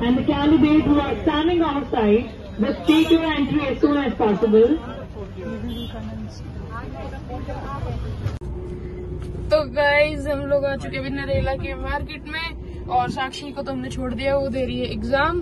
And the candidates who are standing outside must take your entry as soon as possible. तो guys हम लोग आ चुके हैं नरेला के मार्केट में, और साक्षी को तो हमने छोड़ दिया, वो दे रही है एग्ज़ाम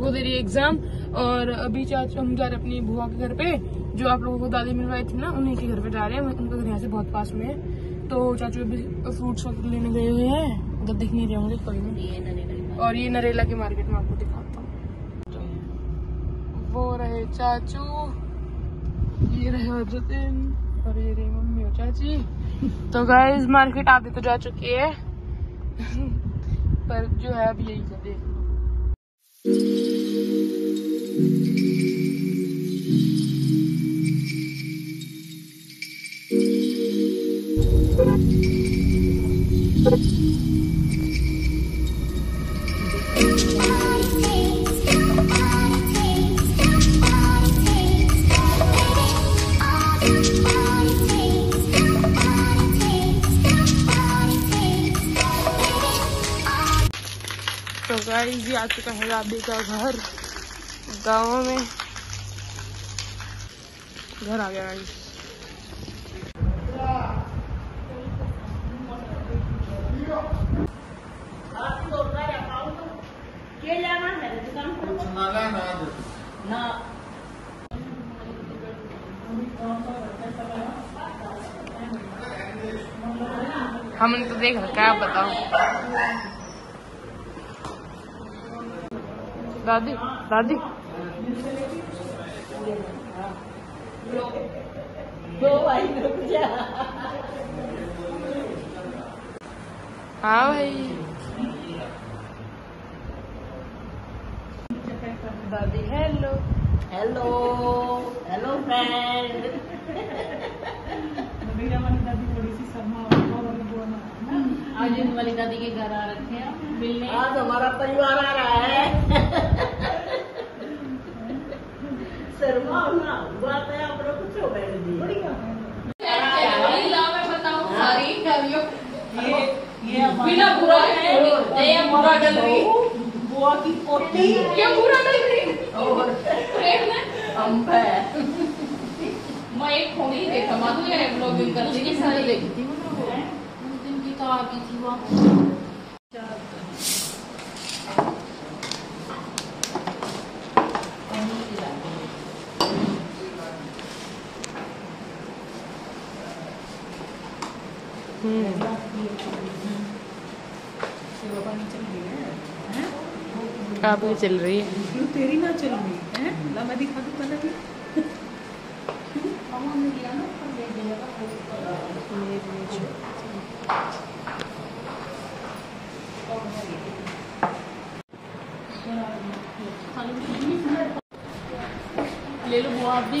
वो दे रही है एग्ज़ाम और अभी चाचू हम जा रहे अपनी बुआ के घर पे, जो आप लोगों को दादी मिलवाई थी ना, उन्हीं के घर पे जा रहे हैं। उनका घर यहाँ से बहुत पास में है। तो चाचू अभी फ्रूट्स वगैरह लेने गए हुए हैं। उधर दिख नहीं रहे होंगे कोई नहीं। और ये नरेला के मार्केट में आपको दिखाता हूँ। वो रहे चाचू। ये रहे अर्जुन। और ये रही मम्मी और चाची। तो गाइस मार्केट आधी तो जा चुकी है। पर जो है अब यही है देख लो। तो आ चुका है का घर। गाँव में। घर आ गया गाइस हमने तो देख रखा है बताओ दादी दादी। हाँ भाई दादी हेलो हेलो हेलो फ्रेंड आज इन वाली दादी के घर आ रखे हैं मिलने। आज हमारा परिवार आ रहा है। शर्मा ना बात है आप लोग कुछ हो बैठ दी बिना बुरा है ये बुरा डल रही बुआ की पोती। क्यों पूरा डल रही और अम्ब है? मैं एक फ़ोन ही देखा माधु ने ब्लॉगिंग कर ली सारी देखी थी उस दिन की तो आ गई थी वहाँ आप चल रही है। तेरी ना चल रही है? ला मैं दिखा दूँ पहले भी? ले लो बुआ आप भी।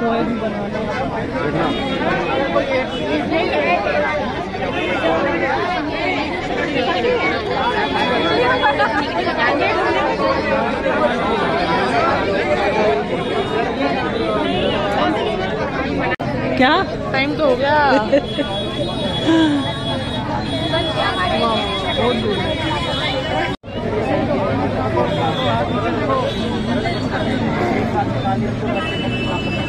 बना लो क्या? टाइम तो हो गया। बहुत दूर है फ़िलहाल मेरे को घर पे निकलना पड़ा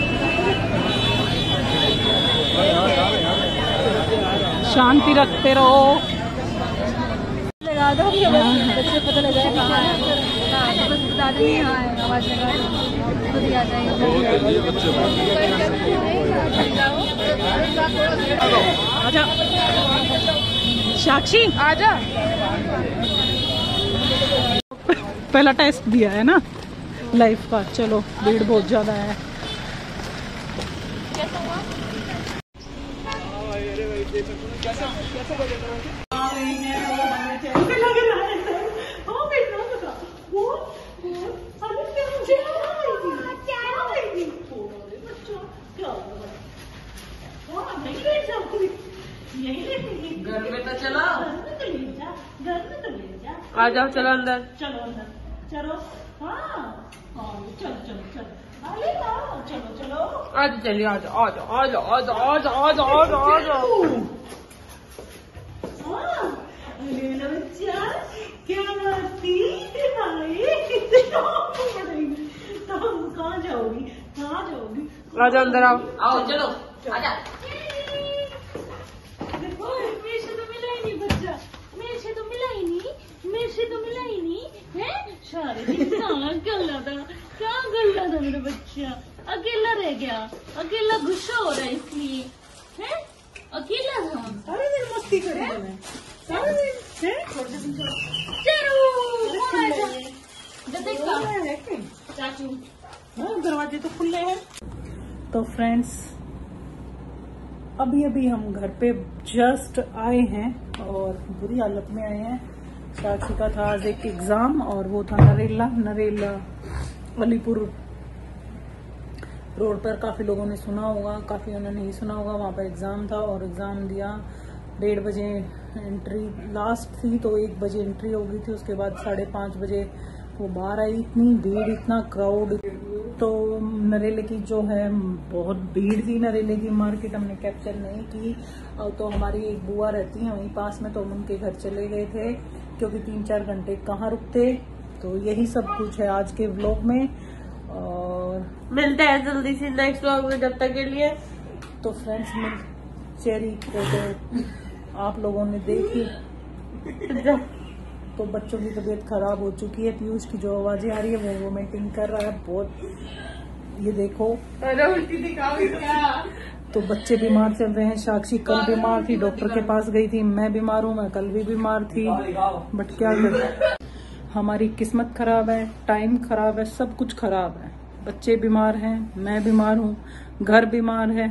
शांति रखते रहो। लगा दो बच्चे पता लग जाए कहाँ है। बस बता दो नहीं आवाज़ लगा खुद ही आ आजा। साक्षी। आजा। पहला टेस्ट दिया है ना? लाइफ का। चलो भीड़ बहुत ज़्यादा है। तो आ जाओ चलो अंदर चलो अंदर चलो हाँ चलो चलो चलो। चलो चलो। आज चलिए आ जाओ आ जाओ आ जाओ आ जाओ आ जाओ आ जाओ आ जाओ आ जाओ हाँ, क्या तो हम कहाँ जाओगी? कहाँ जाओगी? आ जाओ अंदर आओ। आओ चलो आजा देखो मेरे से तो मिला ही नहीं बच्चा। मेरे से तो मिला ही नहीं मेरे से तो मिला ही नहीं है? सारे दिन कहाँ गल्ला था। कहाँ रहा था मेरा बच्चा? अकेला रह गया। अकेला गुस्सा हो रहा है इसलिए। है? अकेला था सारे दिन मस्ती कर रहे हैं। सारे दिन है? दरवाजे तो खुले हैं। तो फ्रेंड्स अभी अभी हम घर पे जस्ट आए हैं और बुरी हालत में आए हैं। साक्षी का था आज एक एग्ज़ाम और वो था नरेला। नरेला अलीपुर रोड पर काफ़ी लोगों ने सुना होगा, काफ़ी उन्होंने नहीं सुना होगा, वहाँ पर एग्ज़ाम था और एग्ज़ाम दिया। डेढ़ बजे एंट्री लास्ट थी तो एक बजे एंट्री हो गई थी, उसके बाद साढ़े पाँच बजे वो बाहर आई। इतनी भीड़, इतना क्राउड तो नरेले की जो है, बहुत भीड़ थी नरेले की मार्केट हमने कैप्चर नहीं की। और तो हमारी एक बुआ रहती है वहीं पास में तो हम उनके घर चले गए थे, क्योंकि तीन चार घंटे कहाँ रुकते? तो यही सब कुछ है आज के ब्लॉग में। और मिलते हैं जल्दी से नेक्स्ट व्लॉग में जब तक के लिए। तो फ्रेंड्स में चेरी तो आप लोगों ने देखी। तो बच्चों की तबीयत खराब हो चुकी है पीयूष की जो आवाज़ें आ रही है वो वोमिटिंग कर रहा है बहुत। ये देखो। तो बच्चे बीमार चल रहे हैं साक्षी कल बीमार थी डॉक्टर के पास गई थी मैं बीमार हूँ मैं कल भी बीमार थी। बट क्या करें? हमारी किस्मत खराब है टाइम खराब है सब कुछ खराब है। बच्चे बीमार हैं मैं बीमार हूँ घर बीमार है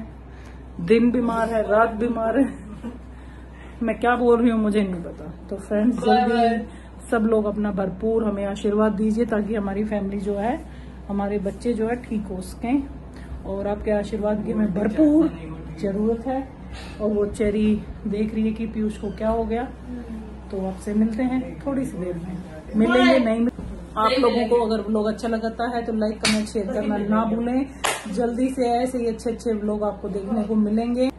दिन बीमार है रात बीमार है। मैं क्या बोल रही हूँ मुझे नहीं पता। तो फ्रेंड्स जल्दी सब लोग अपना भरपूर हमें आशीर्वाद दीजिए ताकि हमारी फैमिली जो है हमारे बच्चे जो है ठीक हो सकें। और आपके आशीर्वाद की हमें भरपूर ज़रूरत है। और वो चेरी देख रही है कि पीयूष को क्या हो गया। तो आपसे मिलते हैं थोड़ी सी देर में। मिलेंगे नहीं मिल... आप लोगों को अगर ब्लॉग अच्छा लगता है तो लाइक कमेंट शेयर करना ना भूलें। जल्दी से ऐसे ही अच्छे अच्छे ब्लॉग आपको देखने को मिलेंगे।